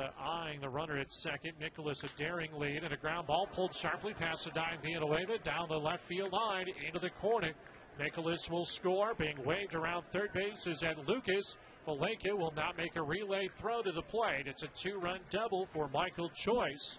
Eyeing the runner at second. Nicholas a daring lead and a ground ball pulled sharply past the dying Villanueva down the left field line into the corner. Nicholas will score. Being waved around third base is at Lucas. Valenka will not make a relay throw to the plate. It's a two run double for Michael Choice.